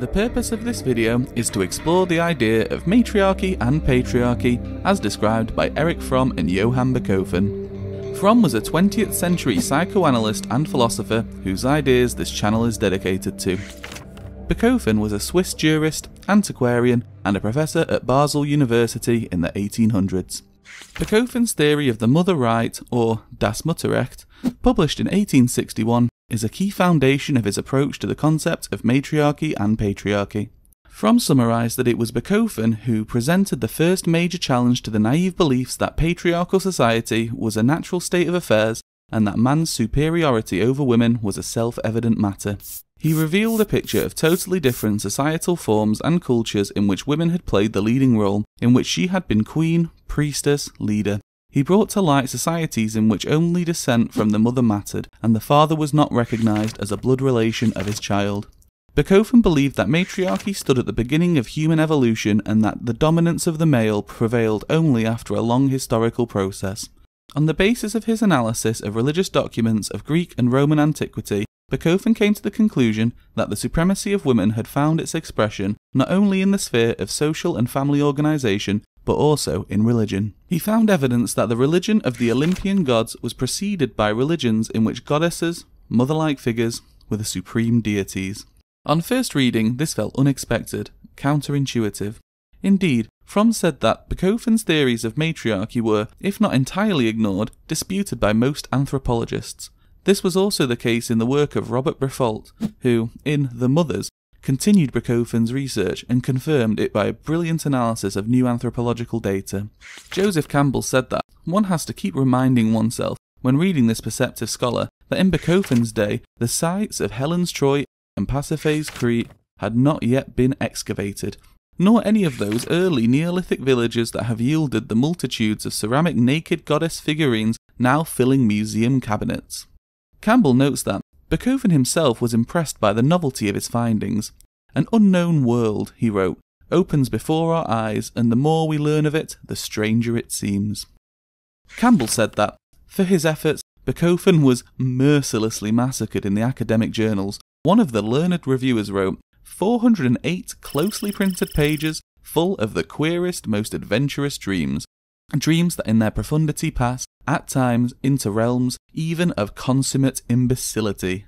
The purpose of this video is to explore the idea of matriarchy and patriarchy as described by Erich Fromm and Johann Bachofen. Fromm was a 20th century psychoanalyst and philosopher whose ideas this channel is dedicated to. Bachofen was a Swiss jurist, antiquarian, and a professor at Basel University in the 1800s. Bachofen's theory of the mother right, or Das Mutterrecht, published in 1861, is a key foundation of his approach to the concept of matriarchy and patriarchy. Fromm summarised that it was Bachofen who presented the first major challenge to the naive beliefs that patriarchal society was a natural state of affairs and that man's superiority over women was a self evident matter. He revealed a picture of totally different societal forms and cultures in which women had played the leading role, in which she had been queen, priestess, leader. He brought to light societies in which only descent from the mother mattered, and the father was not recognised as a blood relation of his child. Bachofen believed that matriarchy stood at the beginning of human evolution and that the dominance of the male prevailed only after a long historical process. On the basis of his analysis of religious documents of Greek and Roman antiquity, Bachofen came to the conclusion that the supremacy of women had found its expression not only in the sphere of social and family organisation, but also in religion. He found evidence that the religion of the Olympian gods was preceded by religions in which goddesses, mother like figures, were the supreme deities. On first reading, this felt unexpected, counterintuitive. Indeed, Fromm said that Bachofen's theories of matriarchy were, if not entirely ignored, disputed by most anthropologists. This was also the case in the work of Robert Briffault, who, in The Mothers, continued Bachofen's research and confirmed it by a brilliant analysis of new anthropological data. Joseph Campbell said that one has to keep reminding oneself when reading this perceptive scholar that in Bachofen's day the sites of Helen's Troy and Pasiphae's Crete had not yet been excavated, nor any of those early Neolithic villages that have yielded the multitudes of ceramic naked goddess figurines now filling museum cabinets. Campbell notes that Bachofen himself was impressed by the novelty of his findings. An unknown world, he wrote, opens before our eyes, and the more we learn of it, the stranger it seems. Campbell said that, for his efforts, Bachofen was mercilessly massacred in the academic journals. One of the learned reviewers wrote, 408 closely printed pages full of the queerest, most adventurous dreams, dreams that in their profundity pass, at times, into realms even of consummate imbecility.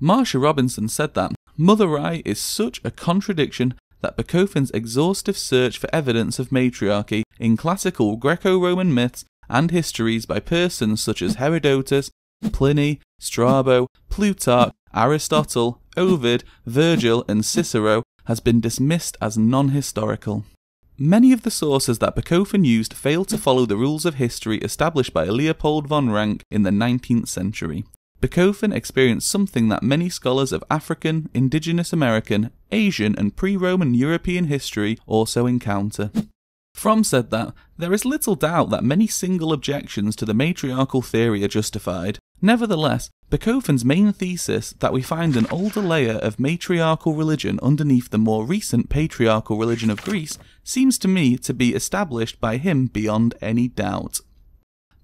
Marsha Robinson said that Mother Right is such a contradiction that Bachofen's exhaustive search for evidence of matriarchy in classical Greco Roman myths and histories by persons such as Herodotus, Pliny, Strabo, Plutarch, Aristotle, Ovid, Virgil, and Cicero has been dismissed as non historical. Many of the sources that Bachofen used failed to follow the rules of history established by Leopold von Ranke in the 19th century. Bachofen experienced something that many scholars of African, indigenous American, Asian, and pre Roman European history also encounter. Fromm said that there is little doubt that many single objections to the matriarchal theory are justified. Nevertheless, Bachofen's main thesis that we find an older layer of matriarchal religion underneath the more recent patriarchal religion of Greece seems to me to be established by him beyond any doubt.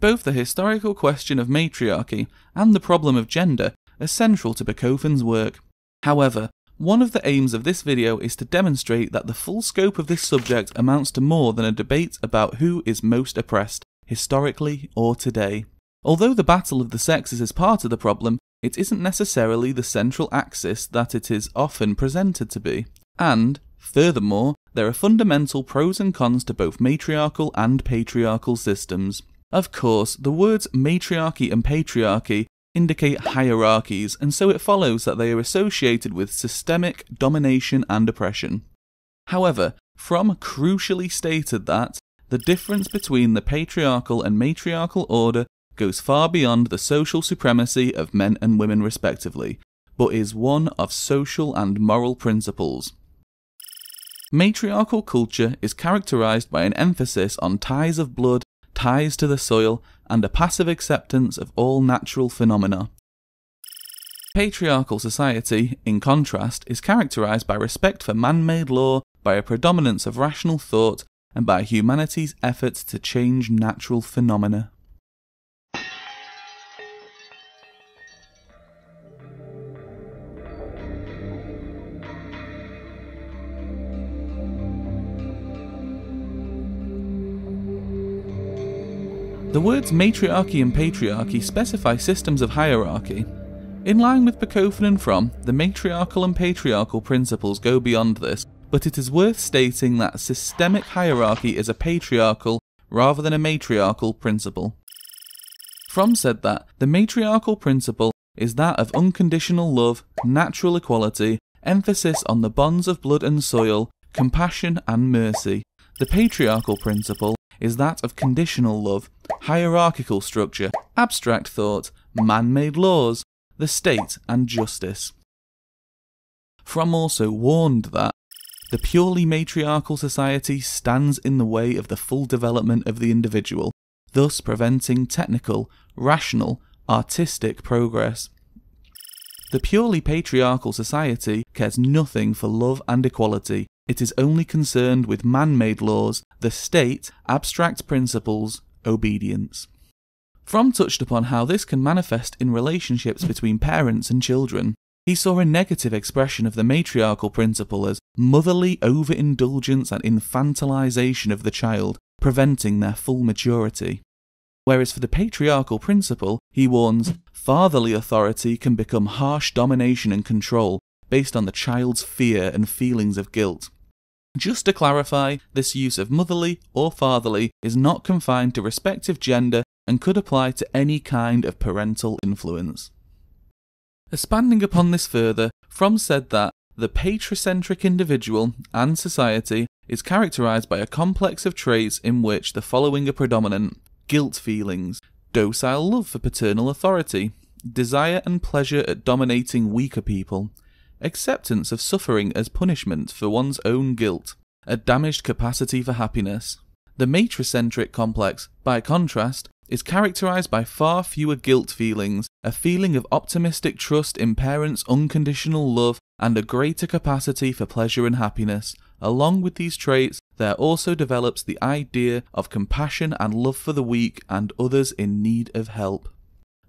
Both the historical question of matriarchy and the problem of gender are central to Bachofen's work. However, one of the aims of this video is to demonstrate that the full scope of this subject amounts to more than a debate about who is most oppressed, historically or today. Although the battle of the sexes is part of the problem, it isn't necessarily the central axis that it is often presented to be. And, furthermore, there are fundamental pros and cons to both matriarchal and patriarchal systems. Of course, the words matriarchy and patriarchy indicate hierarchies, and so it follows that they are associated with systemic domination and oppression. However, Fromm crucially stated that the difference between the patriarchal and matriarchal order goes far beyond the social supremacy of men and women respectively, but is one of social and moral principles. Matriarchal culture is characterized by an emphasis on ties of blood, ties to the soil, and a passive acceptance of all natural phenomena. Patriarchal society, in contrast, is characterized by respect for man made law, by a predominance of rational thought, and by humanity's efforts to change natural phenomena. The words matriarchy and patriarchy specify systems of hierarchy. In line with Bachofen and Fromm, the matriarchal and patriarchal principles go beyond this, but it is worth stating that systemic hierarchy is a patriarchal rather than a matriarchal principle. Fromm said that the matriarchal principle is that of unconditional love, natural equality, emphasis on the bonds of blood and soil, compassion and mercy. The patriarchal principle is that of conditional love, hierarchical structure, abstract thought, man made laws, the state, and justice. Fromm also warned that the purely matriarchal society stands in the way of the full development of the individual, thus preventing technical, rational, artistic progress. The purely patriarchal society cares nothing for love and equality. It is only concerned with man made laws, the state, abstract principles, obedience. Fromm touched upon how this can manifest in relationships between parents and children. He saw a negative expression of the matriarchal principle as motherly overindulgence and infantilization of the child, preventing their full maturity. Whereas for the patriarchal principle, he warns fatherly authority can become harsh domination and control based on the child's fear and feelings of guilt. Just to clarify, this use of motherly or fatherly is not confined to respective gender and could apply to any kind of parental influence. Expanding upon this further, Fromm said that the patricentric individual and society is characterized by a complex of traits in which the following are predominant guilt feelings, docile love for paternal authority, desire and pleasure at dominating weaker people, acceptance of suffering as punishment for one's own guilt, a damaged capacity for happiness. The matricentric complex, by contrast, is characterized by far fewer guilt feelings, a feeling of optimistic trust in parents' unconditional love, and a greater capacity for pleasure and happiness. Along with these traits, there also develops the idea of compassion and love for the weak and others in need of help.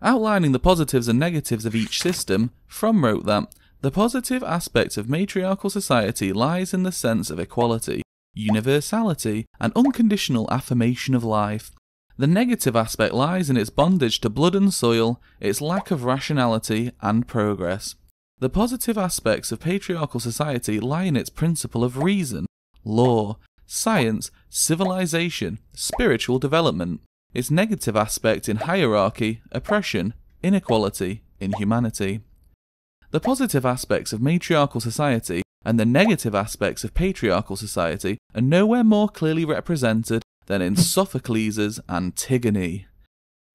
Outlining the positives and negatives of each system, Fromm wrote that the positive aspect of matriarchal society lies in the sense of equality, universality, and unconditional affirmation of life. The negative aspect lies in its bondage to blood and soil, its lack of rationality and progress. The positive aspects of patriarchal society lie in its principle of reason, law, science, civilization, spiritual development. Its negative aspect in hierarchy, oppression, inequality, inhumanity. The positive aspects of matriarchal society and the negative aspects of patriarchal society are nowhere more clearly represented than in Sophocles' Antigone.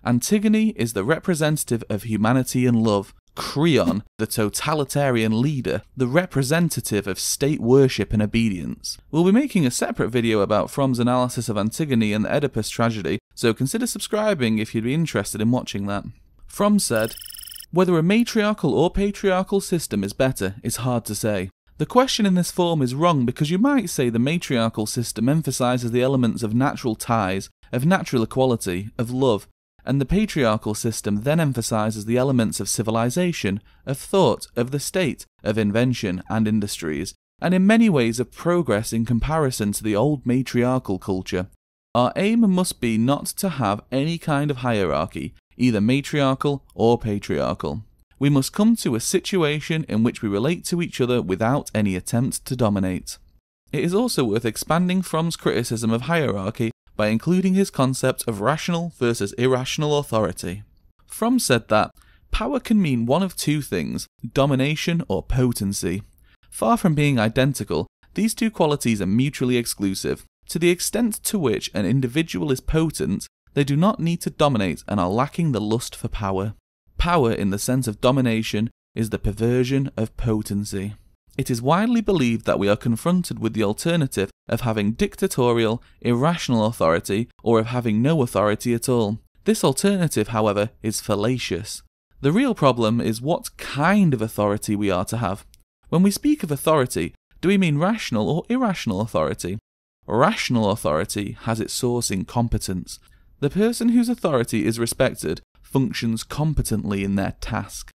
Antigone is the representative of humanity and love, Creon, the totalitarian leader, the representative of state worship and obedience. We'll be making a separate video about Fromm's analysis of Antigone and the Oedipus tragedy, so consider subscribing if you'd be interested in watching that. Fromm said, Whether a matriarchal or patriarchal system is better is hard to say. The question in this form is wrong because you might say the matriarchal system emphasizes the elements of natural ties, of natural equality, of love, and the patriarchal system then emphasizes the elements of civilization, of thought, of the state, of invention and industries, and in many ways of progress in comparison to the old matriarchal culture. Our aim must be not to have any kind of hierarchy, either matriarchal or patriarchal. We must come to a situation in which we relate to each other without any attempt to dominate. It is also worth expanding Fromm's criticism of hierarchy by including his concept of rational versus irrational authority. Fromm said that power can mean one of two things domination or potency. Far from being identical, these two qualities are mutually exclusive. To the extent to which an individual is potent, they do not need to dominate and are lacking the lust for power. Power, in the sense of domination, is the perversion of potency. It is widely believed that we are confronted with the alternative of having dictatorial, irrational authority or of having no authority at all. This alternative, however, is fallacious. The real problem is what kind of authority we are to have. When we speak of authority, do we mean rational or irrational authority? Rational authority has its source in competence. The person whose authority is respected functions competently in their task.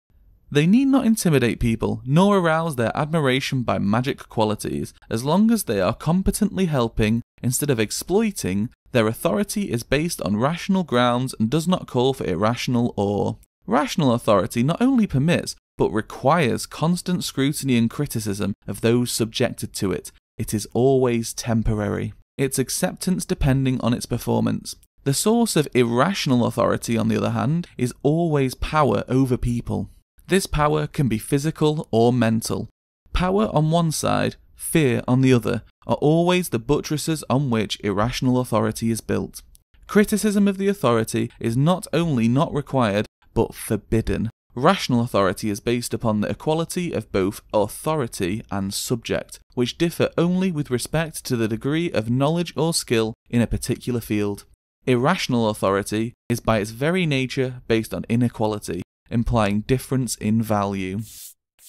They need not intimidate people, nor arouse their admiration by magic qualities, as long as they are competently helping, instead of exploiting, their authority is based on rational grounds and does not call for irrational awe. Rational authority not only permits, but requires constant scrutiny and criticism of those subjected to it. It is always temporary. Its acceptance depending on its performance. The source of irrational authority, on the other hand, is always power over people. This power can be physical or mental. Power on one side, fear on the other, are always the buttresses on which irrational authority is built. Criticism of the authority is not only not required, but forbidden. Rational authority is based upon the equality of both authority and subject, which differ only with respect to the degree of knowledge or skill in a particular field. Irrational authority is by its very nature based on inequality, implying difference in value.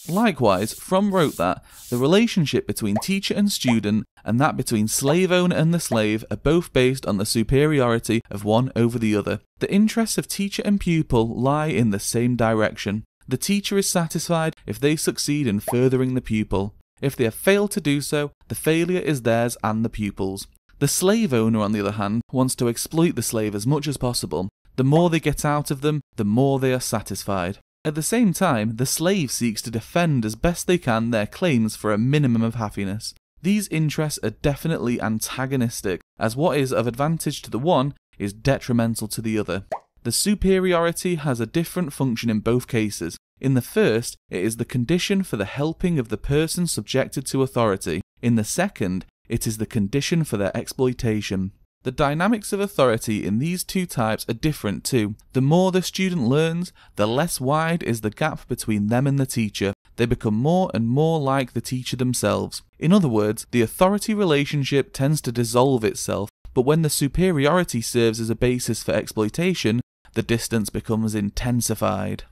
Likewise, Fromm wrote that the relationship between teacher and student and that between slave owner and the slave are both based on the superiority of one over the other. The interests of teacher and pupil lie in the same direction. The teacher is satisfied if they succeed in furthering the pupil. If they have failed to do so, the failure is theirs and the pupil's. The slave owner, on the other hand, wants to exploit the slave as much as possible. The more they get out of them, the more they are satisfied. At the same time, the slave seeks to defend as best they can their claims for a minimum of happiness. These interests are definitely antagonistic, as what is of advantage to the one is detrimental to the other. The superiority has a different function in both cases. In the first, it is the condition for the helping of the person subjected to authority. In the second, it is the condition for their exploitation. The dynamics of authority in these two types are different too. The more the student learns, the less wide is the gap between them and the teacher. They become more and more like the teacher themselves. In other words, the authority relationship tends to dissolve itself, but when the superiority serves as a basis for exploitation, the distance becomes intensified.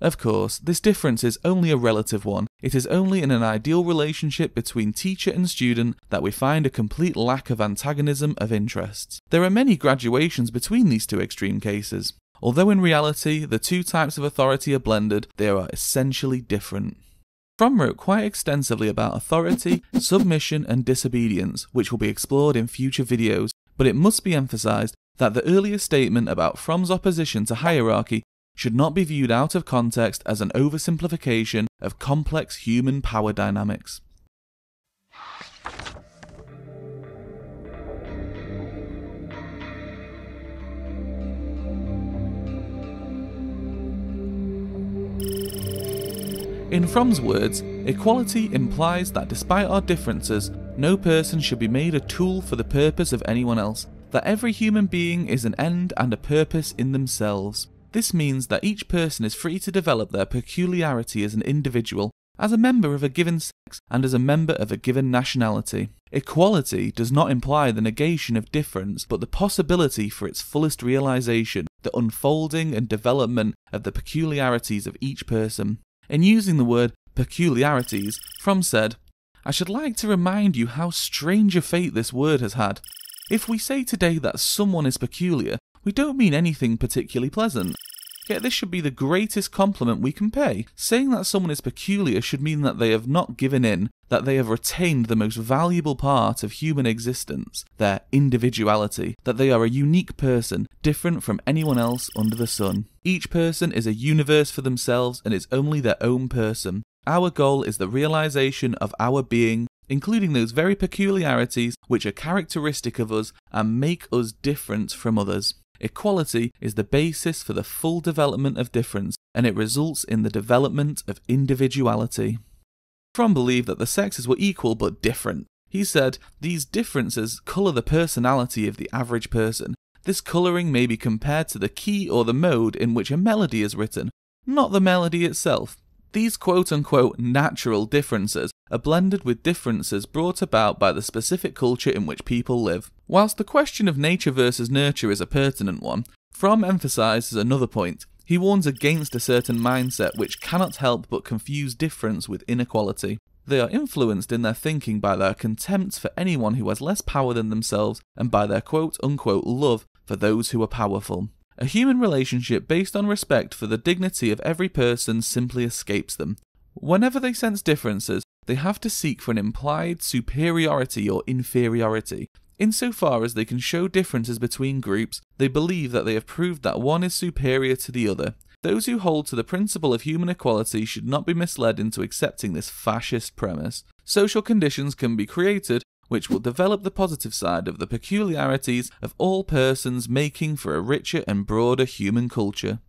Of course, this difference is only a relative one. It is only in an ideal relationship between teacher and student that we find a complete lack of antagonism of interests. There are many graduations between these two extreme cases. Although in reality the two types of authority are blended, they are essentially different. Fromm wrote quite extensively about authority, submission, and disobedience, which will be explored in future videos, but it must be emphasized that the earlier statement about Fromm's opposition to hierarchy should not be viewed out of context as an oversimplification of complex human power dynamics. In Fromm's words, equality implies that despite our differences, no person should be made a tool for the purpose of anyone else, that every human being is an end and a purpose in themselves. This means that each person is free to develop their peculiarity as an individual, as a member of a given sex, and as a member of a given nationality. Equality does not imply the negation of difference, but the possibility for its fullest realization, the unfolding and development of the peculiarities of each person. In using the word peculiarities, Fromm said, I should like to remind you how strange a fate this word has had. If we say today that someone is peculiar, we don't mean anything particularly pleasant. Yet this should be the greatest compliment we can pay. Saying that someone is peculiar should mean that they have not given in, that they have retained the most valuable part of human existence, their individuality, that they are a unique person, different from anyone else under the sun. Each person is a universe for themselves and is only their own person. Our goal is the realization of our being, including those very peculiarities which are characteristic of us and make us different from others. Equality is the basis for the full development of difference, and it results in the development of individuality. Fromm believed that the sexes were equal but different. He said these differences colour the personality of the average person. This colouring may be compared to the key or the mode in which a melody is written, not the melody itself. These quote unquote natural differences are blended with differences brought about by the specific culture in which people live. Whilst the question of nature versus nurture is a pertinent one, Fromm emphasises another point. He warns against a certain mindset which cannot help but confuse difference with inequality. They are influenced in their thinking by their contempt for anyone who has less power than themselves and by their quote unquote love for those who are powerful. A human relationship based on respect for the dignity of every person simply escapes them. Whenever they sense differences, they have to seek for an implied superiority or inferiority. Insofar as they can show differences between groups, they believe that they have proved that one is superior to the other. Those who hold to the principle of human equality should not be misled into accepting this fascist premise. Social conditions can be created which will develop the positive side of the peculiarities of all persons, making for a richer and broader human culture.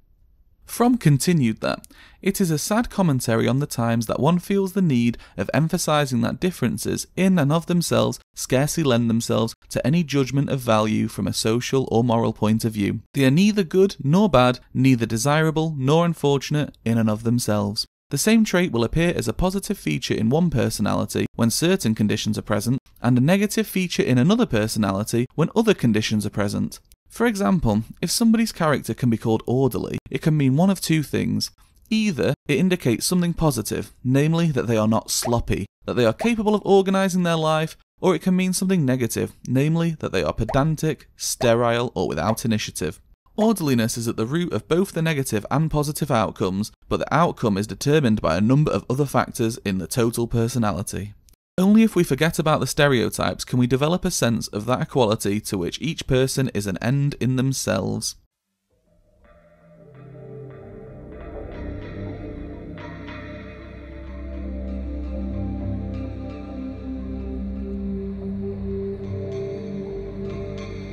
Fromm continued that it is a sad commentary on the times that one feels the need of emphasizing that differences in and of themselves scarcely lend themselves to any judgment of value from a social or moral point of view. They are neither good nor bad, neither desirable nor unfortunate in and of themselves. The same trait will appear as a positive feature in one personality when certain conditions are present, and a negative feature in another personality when other conditions are present. For example, if somebody's character can be called orderly, it can mean one of two things. Either it indicates something positive, namely that they are not sloppy, that they are capable of organising their life, or it can mean something negative, namely that they are pedantic, sterile, or without initiative. Orderliness is at the root of both the negative and positive outcomes, but the outcome is determined by a number of other factors in the total personality. Only if we forget about the stereotypes can we develop a sense of that equality to which each person is an end in themselves.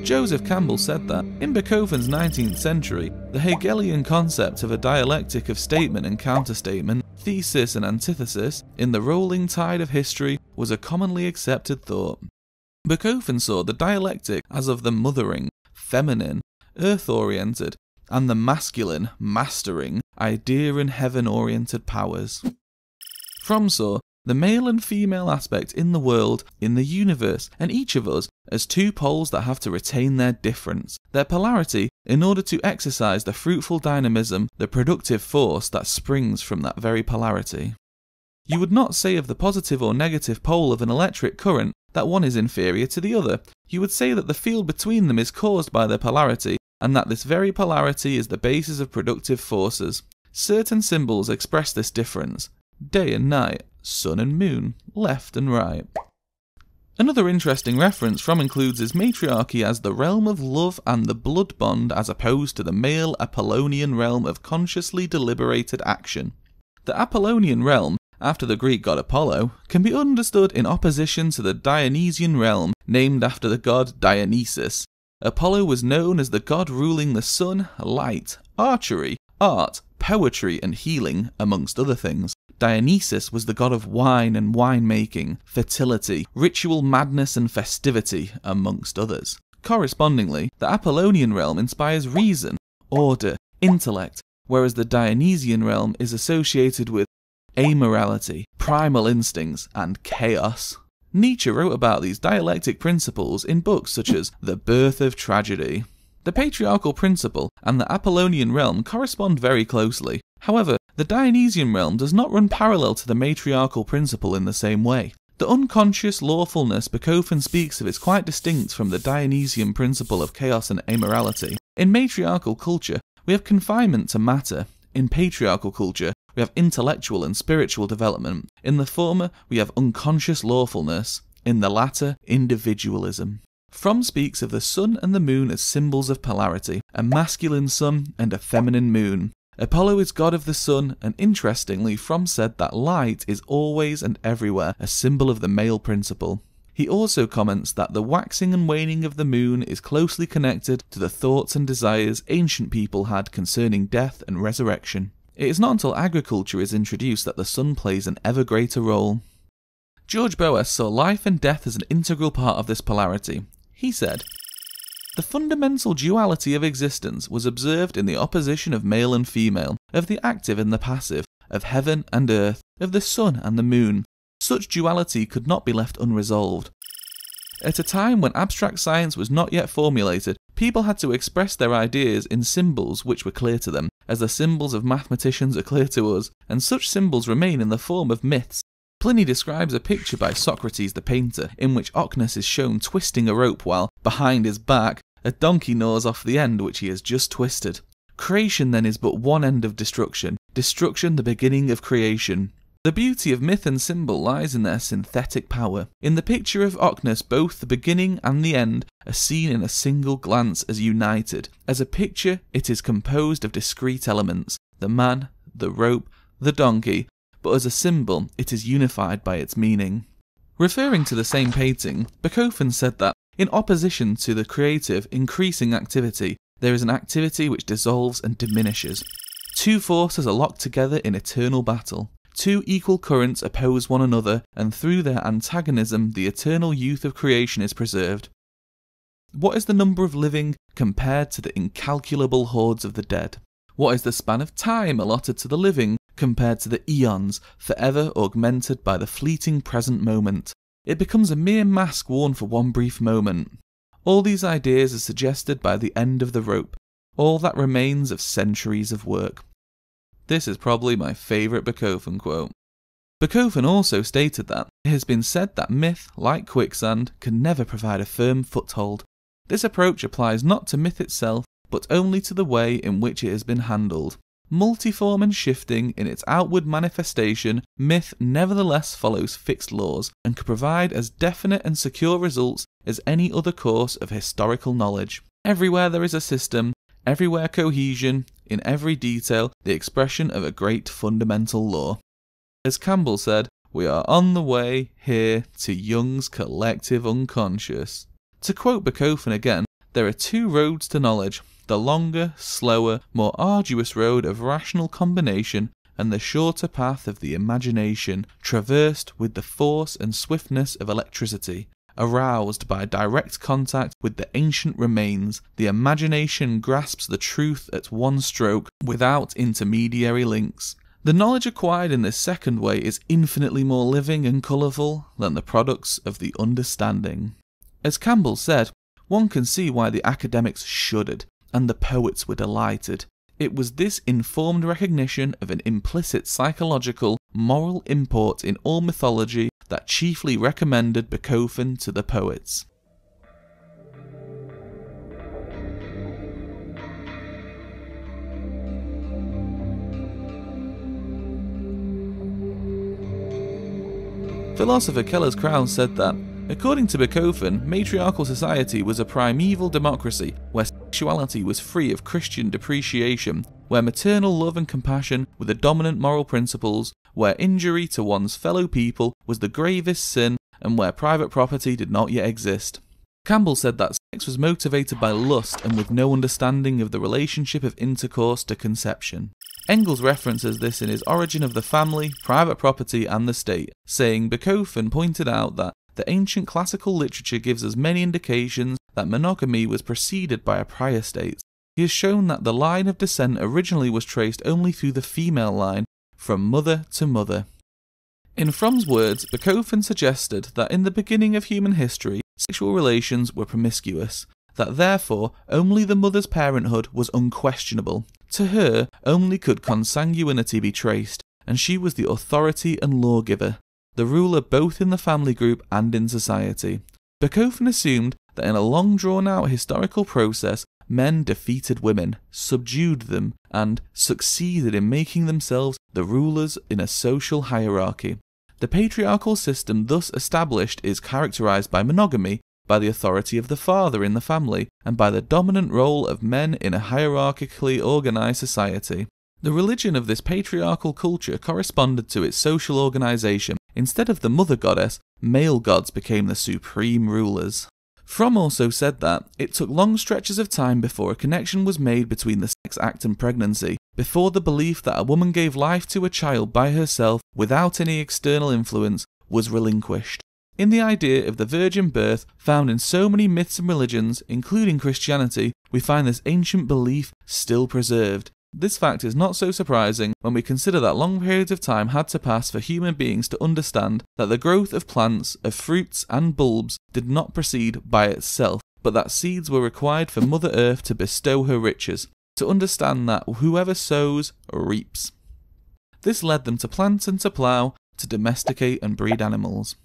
Joseph Campbell said that, in Bachofen's 19th century, the Hegelian concept of a dialectic of statement and counterstatement thesis and antithesis in the rolling tide of history was a commonly accepted thought. Bachofen saw the dialectic as of the mothering, feminine, earth oriented, and the masculine, mastering, idea and heaven oriented powers. Fromm saw the male and female aspect in the world, in the universe, and each of us as two poles that have to retain their difference, their polarity, in order to exercise the fruitful dynamism, the productive force that springs from that very polarity. You would not say of the positive or negative pole of an electric current that one is inferior to the other. You would say that the field between them is caused by their polarity, and that this very polarity is the basis of productive forces. Certain symbols express this difference day and night, sun and moon, left and right. Another interesting reference Fromm includes his matriarchy as the realm of love and the blood bond as opposed to the male Apollonian realm of consciously deliberated action. The Apollonian realm, after the Greek god Apollo, can be understood in opposition to the Dionysian realm, named after the god Dionysus. Apollo was known as the god ruling the sun, light, archery, art, poetry, and healing, amongst other things. Dionysus was the god of wine and winemaking, fertility, ritual madness, and festivity, amongst others. Correspondingly, the Apollonian realm inspires reason, order, intellect, whereas the Dionysian realm is associated with amorality, primal instincts, and chaos. Nietzsche wrote about these dialectic principles in books such as The Birth of Tragedy. The patriarchal principle and the Apollonian realm correspond very closely. However, the Dionysian realm does not run parallel to the matriarchal principle in the same way. The unconscious lawfulness Bachofen speaks of is quite distinct from the Dionysian principle of chaos and amorality. In matriarchal culture, we have confinement to matter. In patriarchal culture, we have intellectual and spiritual development. In the former, we have unconscious lawfulness. In the latter, individualism. Fromm speaks of the sun and the moon as symbols of polarity, a masculine sun and a feminine moon. Apollo is god of the sun, and interestingly, Fromm said that light is always and everywhere a symbol of the male principle. He also comments that the waxing and waning of the moon is closely connected to the thoughts and desires ancient people had concerning death and resurrection. It is not until agriculture is introduced that the sun plays an ever greater role. George Boas saw life and death as an integral part of this polarity, he said, The fundamental duality of existence was observed in the opposition of male and female, of the active and the passive, of heaven and earth, of the sun and the moon. Such duality could not be left unresolved. At a time when abstract science was not yet formulated, people had to express their ideas in symbols which were clear to them, as the symbols of mathematicians are clear to us, and such symbols remain in the form of myths, Pliny describes a picture by Socrates the painter in which Ocnus is shown twisting a rope while, behind his back, a donkey gnaws off the end which he has just twisted. Creation then is but one end of destruction, destruction the beginning of creation. The beauty of myth and symbol lies in their synthetic power. In the picture of Ocnus, both the beginning and the end are seen in a single glance as united. As a picture, it is composed of discrete elements the man, the rope, the donkey, but as a symbol, it is unified by its meaning. Referring to the same painting, Bachofen said that, in opposition to the creative, increasing activity, there is an activity which dissolves and diminishes. Two forces are locked together in eternal battle. Two equal currents oppose one another, and through their antagonism, the eternal youth of creation is preserved. What is the number of living compared to the incalculable hordes of the dead? What is the span of time allotted to the living compared to the eons, forever augmented by the fleeting present moment? It becomes a mere mask worn for one brief moment. All these ideas are suggested by the end of the rope, all that remains of centuries of work. This is probably my favourite Bachofen quote. Bachofen also stated that it has been said that myth, like quicksand, can never provide a firm foothold. This approach applies not to myth itself, but only to the way in which it has been handled. Multiform and shifting in its outward manifestation, myth nevertheless follows fixed laws and can provide as definite and secure results as any other course of historical knowledge. Everywhere there is a system, everywhere cohesion, in every detail the expression of a great fundamental law. As Campbell said, we are on the way here to Jung's collective unconscious. To quote Bachofen again, there are two roads to knowledge the longer, slower, more arduous road of rational combination, and the shorter path of the imagination, traversed with the force and swiftness of electricity. Aroused by direct contact with the ancient remains, the imagination grasps the truth at one stroke without intermediary links. The knowledge acquired in this second way is infinitely more living and colourful than the products of the understanding. As Campbell said, one can see why the academics shuddered and the poets were delighted. It was this informed recognition of an implicit psychological, moral import in all mythology that chiefly recommended Bachofen to the poets. Philosopher Kelles-Krauz said that, according to Bachofen, matriarchal society was a primeval democracy where sexuality was free of Christian depreciation, where maternal love and compassion were the dominant moral principles, where injury to one's fellow people was the gravest sin, and where private property did not yet exist. Campbell said that sex was motivated by lust and with no understanding of the relationship of intercourse to conception. Engels references this in his Origin of the Family, Private Property and the State, saying Bachofen pointed out that the ancient classical literature gives us many indications that monogamy was preceded by a prior state. He has shown that the line of descent originally was traced only through the female line, from mother to mother. In Fromm's words, Bachofen suggested that in the beginning of human history, sexual relations were promiscuous, that therefore only the mother's parenthood was unquestionable. To her, only could consanguinity be traced, and she was the authority and lawgiver, the ruler both in the family group and in society. Bachofen assumed that in a long drawn out historical process, men defeated women, subdued them, and succeeded in making themselves the rulers in a social hierarchy. The patriarchal system thus established is characterized by monogamy, by the authority of the father in the family, and by the dominant role of men in a hierarchically organized society. The religion of this patriarchal culture corresponded to its social organization. Instead of the mother goddess, male gods became the supreme rulers. Fromm also said that it took long stretches of time before a connection was made between the sex act and pregnancy, before the belief that a woman gave life to a child by herself without any external influence was relinquished. In the idea of the virgin birth found in so many myths and religions, including Christianity, we find this ancient belief still preserved, this fact is not so surprising when we consider that long periods of time had to pass for human beings to understand that the growth of plants, of fruits, and bulbs did not proceed by itself, but that seeds were required for Mother Earth to bestow her riches, to understand that whoever sows reaps. This led them to plant and to plough, to domesticate and breed animals.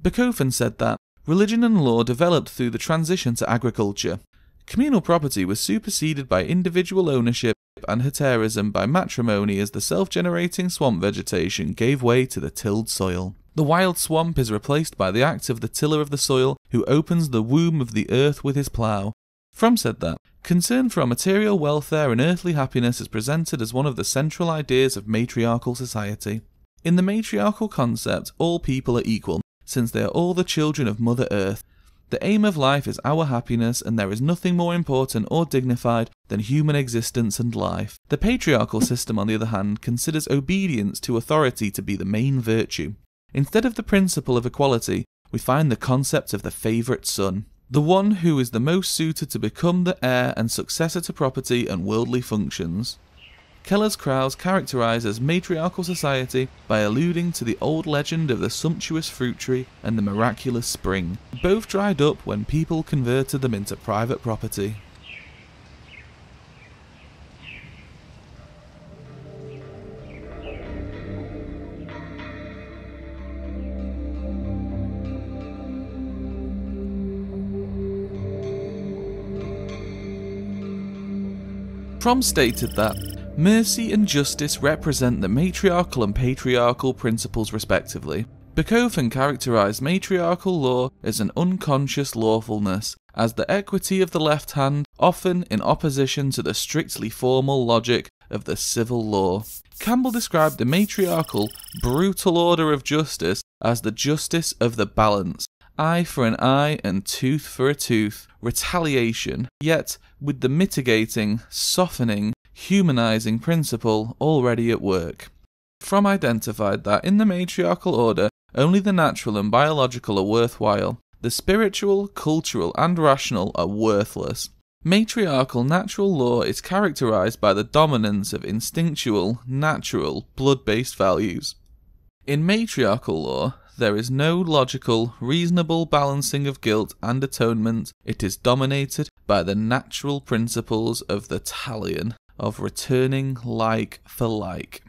Bachofen said that religion and law developed through the transition to agriculture. Communal property was superseded by individual ownership and heterism by matrimony as the self generating swamp vegetation gave way to the tilled soil. The wild swamp is replaced by the act of the tiller of the soil who opens the womb of the earth with his plough. Fromm said that concern for our material welfare and earthly happiness is presented as one of the central ideas of matriarchal society. In the matriarchal concept, all people are equal, since they are all the children of Mother Earth. The aim of life is our happiness, and there is nothing more important or dignified than human existence and life. The patriarchal system, on the other hand, considers obedience to authority to be the main virtue. Instead of the principle of equality, we find the concept of the favourite son, the one who is the most suited to become the heir and successor to property and worldly functions. Kelles-Krauz characterises matriarchal society by alluding to the old legend of the sumptuous fruit tree and the miraculous spring. Both dried up when people converted them into private property. Fromm stated that mercy and justice represent the matriarchal and patriarchal principles respectively. Bachofen characterized matriarchal law as an unconscious lawfulness, as the equity of the left hand, often in opposition to the strictly formal logic of the civil law. Campbell described the matriarchal, brutal order of justice as the justice of the balance, eye for an eye and tooth for a tooth, retaliation, yet with the mitigating, softening, humanizing principle already at work. Fromm identified that in the matriarchal order, only the natural and biological are worthwhile. The spiritual, cultural, and rational are worthless. Matriarchal natural law is characterized by the dominance of instinctual, natural, blood based values. In matriarchal law, there is no logical, reasonable balancing of guilt and atonement. It is dominated by the natural principles of the talion, of returning like for like.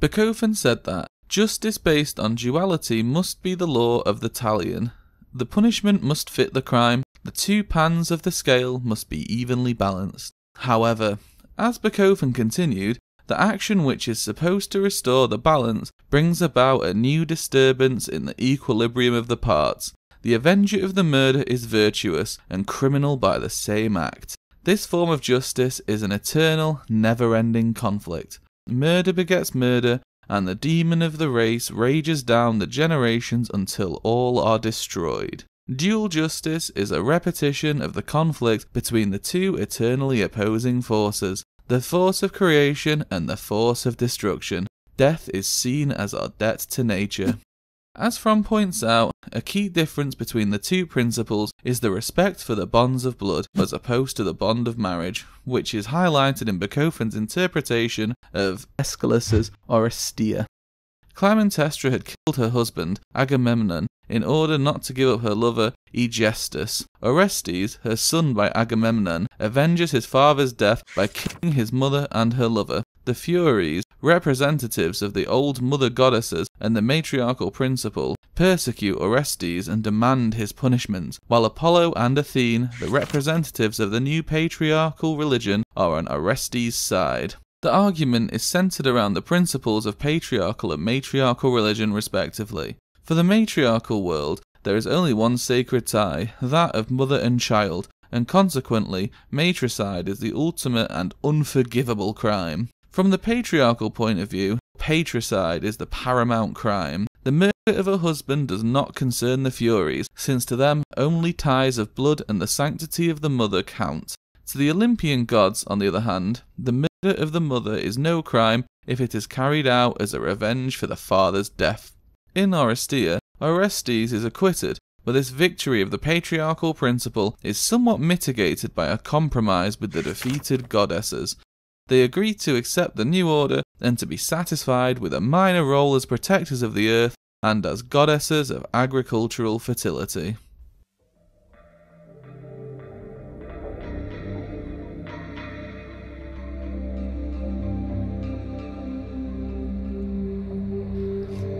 Bachofen said that justice based on duality must be the law of the talion. The punishment must fit the crime, the two pans of the scale must be evenly balanced. However, as Bachofen continued, the action which is supposed to restore the balance brings about a new disturbance in the equilibrium of the parts. The avenger of the murder is virtuous and criminal by the same act. This form of justice is an eternal, never ending conflict. Murder begets murder, and the demon of the race rages down the generations until all are destroyed. Dual justice is a repetition of the conflict between the two eternally opposing forces, the force of creation and the force of destruction. Death is seen as our debt to nature. As Fromm points out, a key difference between the two principles is the respect for the bonds of blood as opposed to the bond of marriage, which is highlighted in Bachofen's interpretation of Aeschylus's Oresteia. Clytemnestra had killed her husband, Agamemnon, in order not to give up her lover, Aegisthus. Orestes, her son by Agamemnon, avenges his father's death by killing his mother and her lover. The Furies, representatives of the old mother goddesses and the matriarchal principle, persecute Orestes and demand his punishment, while Apollo and Athene, the representatives of the new patriarchal religion, are on Orestes' side. The argument is centered around the principles of patriarchal and matriarchal religion, respectively. For the matriarchal world, there is only one sacred tie, that of mother and child, and consequently, matricide is the ultimate and unforgivable crime. From the patriarchal point of view, patricide is the paramount crime. The murder of a husband does not concern the Furies, since to them only ties of blood and the sanctity of the mother count. To the Olympian gods, on the other hand, the murder of the mother is no crime if it is carried out as a revenge for the father's death. In Oresteia, Orestes is acquitted, but this victory of the patriarchal principle is somewhat mitigated by a compromise with the defeated goddesses. They agreed to accept the new order and to be satisfied with a minor role as protectors of the earth and as goddesses of agricultural fertility.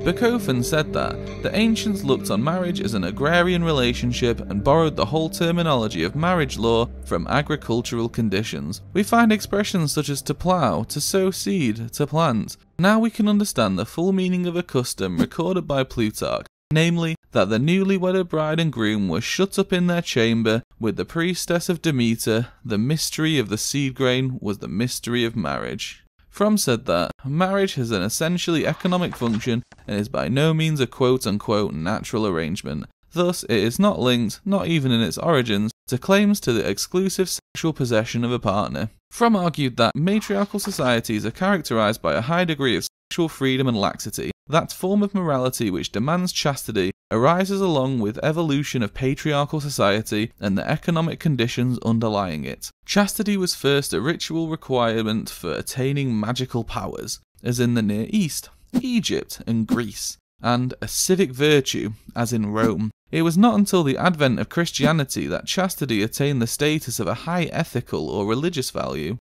Bachofen said that the ancients looked on marriage as an agrarian relationship and borrowed the whole terminology of marriage law from agricultural conditions. We find expressions such as to plough, to sow seed, to plant. Now we can understand the full meaning of a custom recorded by Plutarch, namely, that the newly wedded bride and groom were shut up in their chamber with the priestess of Demeter. The mystery of the seed grain was the mystery of marriage. Fromm said that marriage has an essentially economic function and is by no means a quote unquote natural arrangement. Thus, it is not linked, not even in its origins, to claims to the exclusive sexual possession of a partner. Fromm argued that matriarchal societies are characterized by a high degree of sexual freedom and laxity. That form of morality which demands chastity arises along with evolution of patriarchal society and the economic conditions underlying it. Chastity was first a ritual requirement for attaining magical powers, as in the Near East, Egypt, and Greece, and a civic virtue, as in Rome. It was not until the advent of Christianity that chastity attained the status of a high ethical or religious value.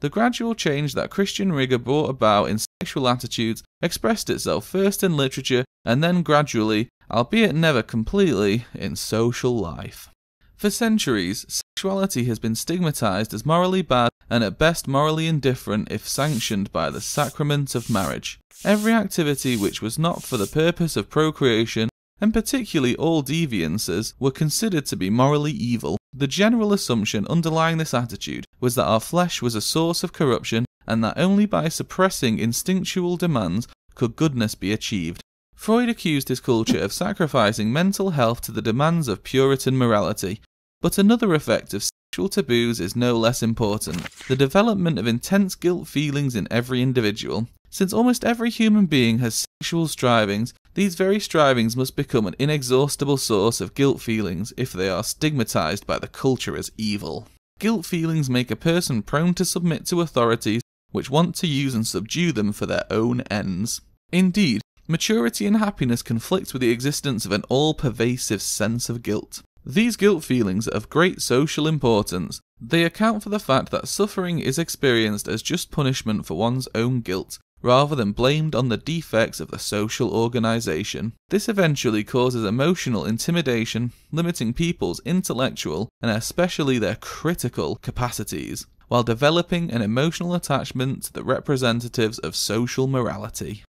The gradual change that Christian rigour brought about in sexual attitudes expressed itself first in literature and then gradually, albeit never completely, in social life. For centuries, sexuality has been stigmatized as morally bad and at best morally indifferent if sanctioned by the sacrament of marriage. Every activity which was not for the purpose of procreation and particularly all deviances, were considered to be morally evil. The general assumption underlying this attitude was that our flesh was a source of corruption and that only by suppressing instinctual demands could goodness be achieved. Freud accused his culture of sacrificing mental health to the demands of Puritan morality. But another effect of sexual taboos is no less important the development of intense guilt feelings in every individual. Since almost every human being has sexual strivings, these very strivings must become an inexhaustible source of guilt feelings if they are stigmatized by the culture as evil. Guilt feelings make a person prone to submit to authorities which want to use and subdue them for their own ends. Indeed, maturity and happiness conflict with the existence of an all pervasive sense of guilt. These guilt feelings are of great social importance. They account for the fact that suffering is experienced as just punishment for one's own guilt, rather than blamed on the defects of the social organization. This eventually causes emotional intimidation, limiting people's intellectual and especially their critical capacities, while developing an emotional attachment to the representatives of social morality.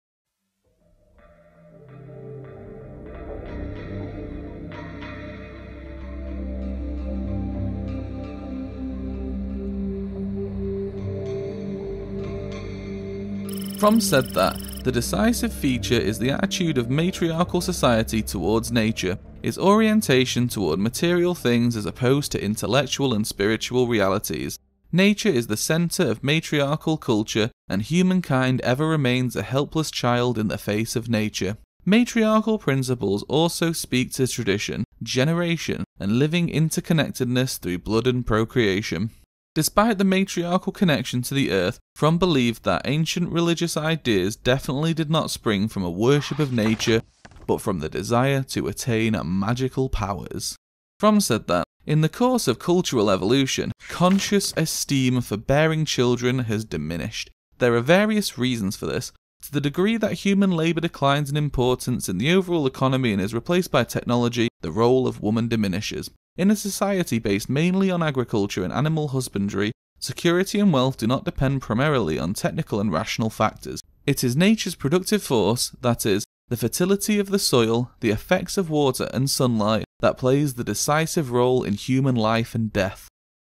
Fromm said that the decisive feature is the attitude of matriarchal society towards nature, its orientation toward material things as opposed to intellectual and spiritual realities. Nature is the center of matriarchal culture, and humankind ever remains a helpless child in the face of nature. Matriarchal principles also speak to tradition, generation, and living interconnectedness through blood and procreation. Despite the matriarchal connection to the earth, Fromm believed that ancient religious ideas definitely did not spring from a worship of nature, but from the desire to attain magical powers. Fromm said that, in the course of cultural evolution, conscious esteem for bearing children has diminished. There are various reasons for this. To the degree that human labour declines in importance in the overall economy and is replaced by technology, the role of woman diminishes. In a society based mainly on agriculture and animal husbandry, security and wealth do not depend primarily on technical and rational factors. It is nature's productive force, that is, the fertility of the soil, the effects of water and sunlight, that plays the decisive role in human life and death.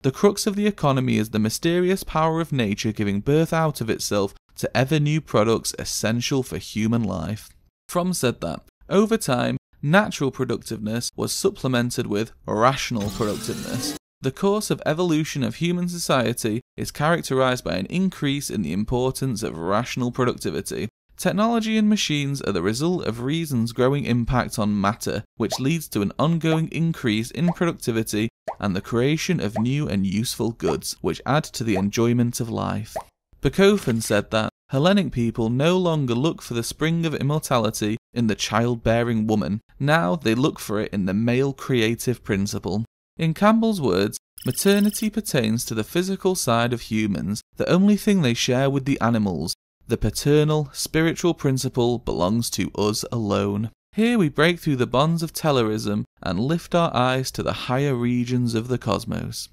The crux of the economy is the mysterious power of nature giving birth out of itself to ever new products essential for human life. Fromm said that, over time, natural productiveness was supplemented with rational productiveness. The course of evolution of human society is characterized by an increase in the importance of rational productivity. Technology and machines are the result of reason's growing impact on matter, which leads to an ongoing increase in productivity and the creation of new and useful goods, which add to the enjoyment of life. Bachofen said that Hellenic people no longer look for the spring of immortality in the childbearing woman, now they look for it in the male creative principle. In Campbell's words, maternity pertains to the physical side of humans, the only thing they share with the animals. the paternal, spiritual principle belongs to us alone. Here we break through the bonds of tellurism and lift our eyes to the higher regions of the cosmos.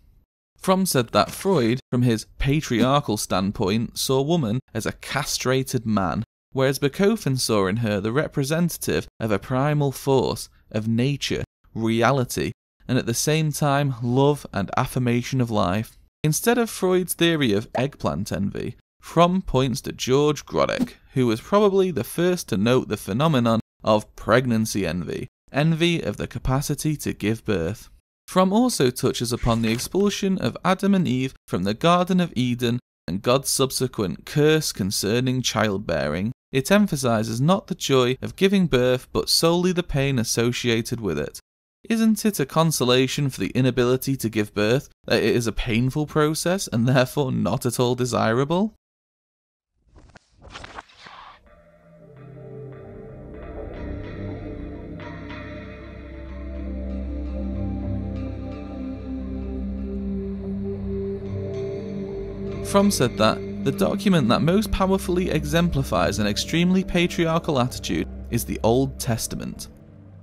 Fromm said that Freud, from his patriarchal standpoint, saw woman as a castrated man, whereas Bachofen saw in her the representative of a primal force, of nature, reality, and at the same time love and affirmation of life. Instead of Freud's theory of eggplant envy, Fromm points to George Groddeck, who was probably the first to note the phenomenon of pregnancy envy, envy of the capacity to give birth. Fromm also touches upon the expulsion of Adam and Eve from the Garden of Eden and God's subsequent curse concerning childbearing. It emphasizes not the joy of giving birth, but solely the pain associated with it. Isn't it a consolation for the inability to give birth that it is a painful process and therefore not at all desirable? Fromm said that the document that most powerfully exemplifies an extremely patriarchal attitude is the Old Testament.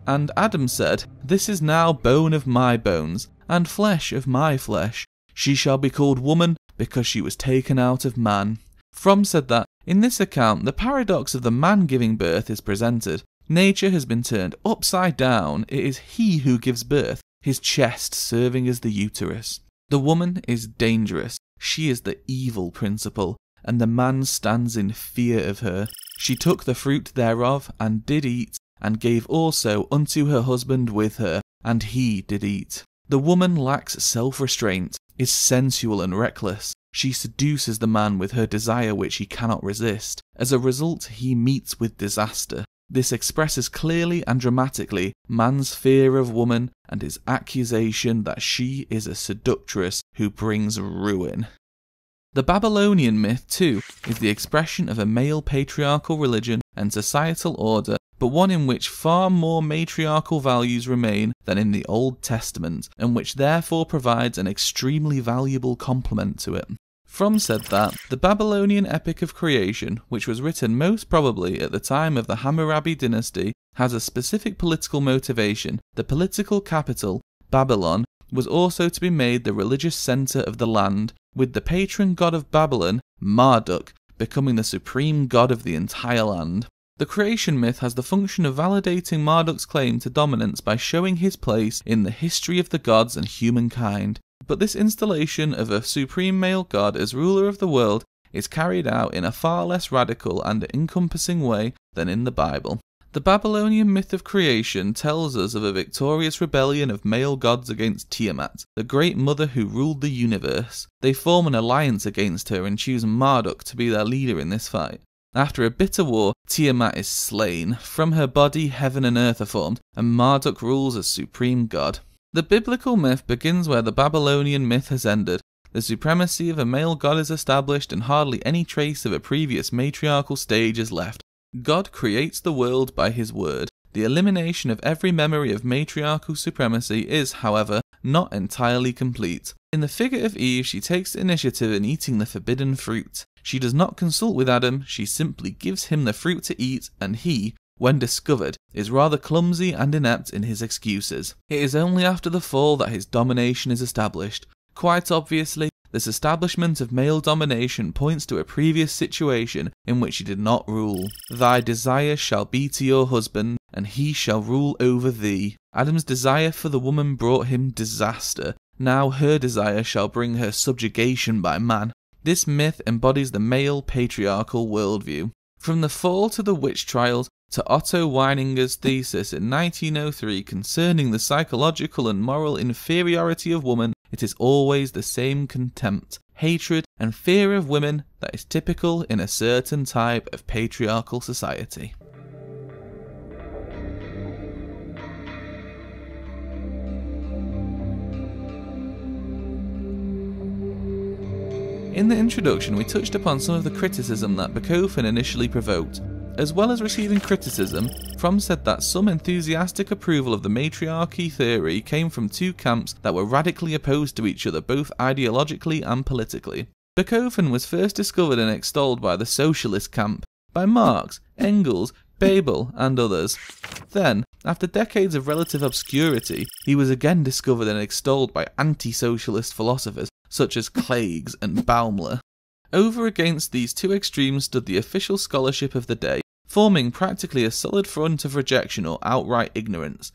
And Adam said, This is now bone of my bones, and flesh of my flesh. She shall be called woman, because she was taken out of man. Fromm said that, in this account, the paradox of the man giving birth is presented. Nature has been turned upside down, it is he who gives birth, his chest serving as the uterus. The woman is dangerous, she is the evil principle, and the man stands in fear of her. She took the fruit thereof, and did eat, and gave also unto her husband with her, and he did eat. The woman lacks self restraint, is sensual and reckless. She seduces the man with her desire which he cannot resist. As a result, he meets with disaster. This expresses clearly and dramatically man's fear of woman and his accusation that she is a seductress who brings ruin. The Babylonian myth, too, is the expression of a male patriarchal religion and societal order, but one in which far more matriarchal values remain than in the Old Testament, and which therefore provides an extremely valuable complement to it. Fromm said that the Babylonian epic of creation, which was written most probably at the time of the Hammurabi dynasty, has a specific political motivation. The political capital, Babylon, was also to be made the religious centre of the land, with the patron god of Babylon, Marduk, becoming the supreme god of the entire land. The creation myth has the function of validating Marduk's claim to dominance by showing his place in the history of the gods and humankind. But this installation of a supreme male god as ruler of the world is carried out in a far less radical and encompassing way than in the Bible. The Babylonian myth of creation tells us of a victorious rebellion of male gods against Tiamat, the great mother who ruled the universe. They form an alliance against her and choose Marduk to be their leader in this fight. After a bitter war, Tiamat is slain. From her body, heaven and earth are formed, and Marduk rules as supreme god. The biblical myth begins where the Babylonian myth has ended. The supremacy of a male god is established, and hardly any trace of a previous matriarchal stage is left. God creates the world by his word. The elimination of every memory of matriarchal supremacy is, however, not entirely complete. In the figure of Eve, she takes initiative in eating the forbidden fruit. She does not consult with Adam, she simply gives him the fruit to eat, and he, when discovered, is rather clumsy and inept in his excuses. It is only after the fall that his domination is established. Quite obviously, this establishment of male domination points to a previous situation in which he did not rule. Thy desire shall be to your husband, and he shall rule over thee. Adam's desire for the woman brought him disaster. Now her desire shall bring her subjugation by man. This myth embodies the male patriarchal worldview. From the fall to the witch trials, to Otto Weininger's thesis in 1903 concerning the psychological and moral inferiority of woman, it is always the same contempt, hatred, and fear of women that is typical in a certain type of patriarchal society. In the introduction, we touched upon some of the criticism that Bachofen initially provoked, as well as receiving criticism, Fromm said that some enthusiastic approval of the matriarchy theory came from two camps that were radically opposed to each other both ideologically and politically. Bachofen was first discovered and extolled by the socialist camp, by Marx, Engels, Bebel, and others. Then, after decades of relative obscurity, he was again discovered and extolled by anti socialist philosophers such as Klages and Baumler. Over against these two extremes stood the official scholarship of the day, forming practically a solid front of rejection or outright ignorance.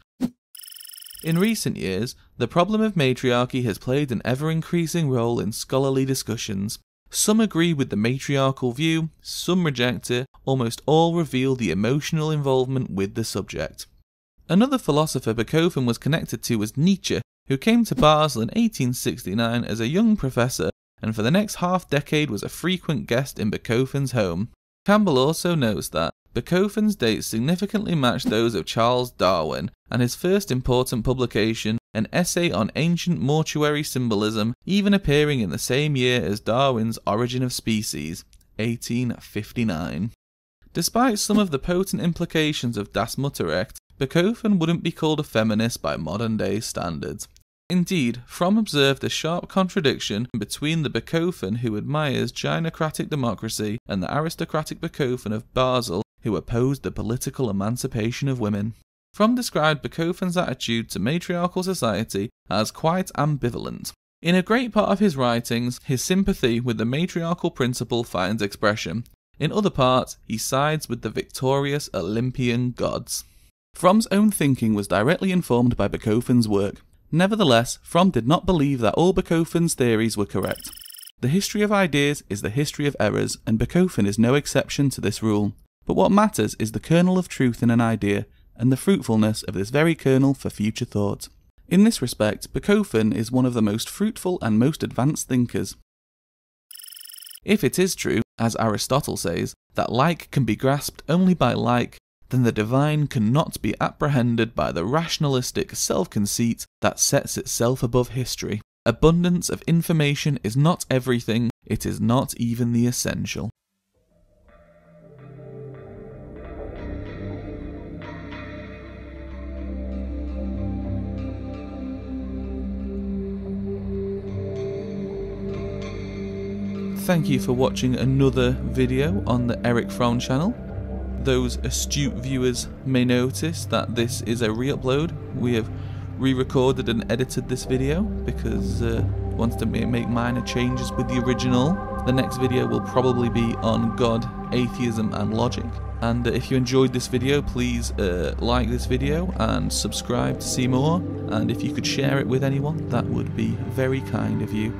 In recent years, the problem of matriarchy has played an ever increasing role in scholarly discussions. Some agree with the matriarchal view, some reject it, almost all reveal the emotional involvement with the subject. Another philosopher Bachofen was connected to was Nietzsche, who came to Basel in 1869 as a young professor and for the next half decade was a frequent guest in Bachofen's home. Campbell also notes that Bachofen's dates significantly match those of Charles Darwin, and his first important publication, an essay on ancient mortuary symbolism, even appearing in the same year as Darwin's Origin of Species, 1859. Despite some of the potent implications of Das Mutterrecht, Bachofen wouldn't be called a feminist by modern day standards. Indeed, Fromm observed a sharp contradiction between the Bachofen who admires gynocratic democracy and the aristocratic Bachofen of Basel who opposed the political emancipation of women. Fromm described Bachofen's attitude to matriarchal society as quite ambivalent. In a great part of his writings, his sympathy with the matriarchal principle finds expression. In other parts, he sides with the victorious Olympian gods. Fromm's own thinking was directly informed by Bachofen's work, Nevertheless, Fromm did not believe that all Bachofen's theories were correct. The history of ideas is the history of errors, and Bachofen is no exception to this rule. But what matters is the kernel of truth in an idea, and the fruitfulness of this very kernel for future thought. In this respect, Bachofen is one of the most fruitful and most advanced thinkers. If it is true, as Aristotle says, that like can be grasped only by like, then the divine cannot be apprehended by the rationalistic self conceit that sets itself above history. Abundance of information is not everything, it is not even the essential. Thank you for watching another video on the Erich Fromm channel those astute viewers may notice that this is a re-upload. We have re-recorded and edited this video because uh, wanted to make minor changes with the original. The next video will probably be on God, atheism and logic. And uh, if you enjoyed this video, please uh, like this video and subscribe to see more. And if you could share it with anyone, that would be very kind of you.